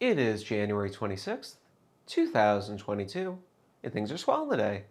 It is January 26th, 2022, and things are swell today.